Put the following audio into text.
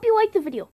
hope you liked the video.